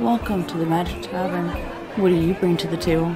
Welcome to the Magic Tavern. What do you bring to the table?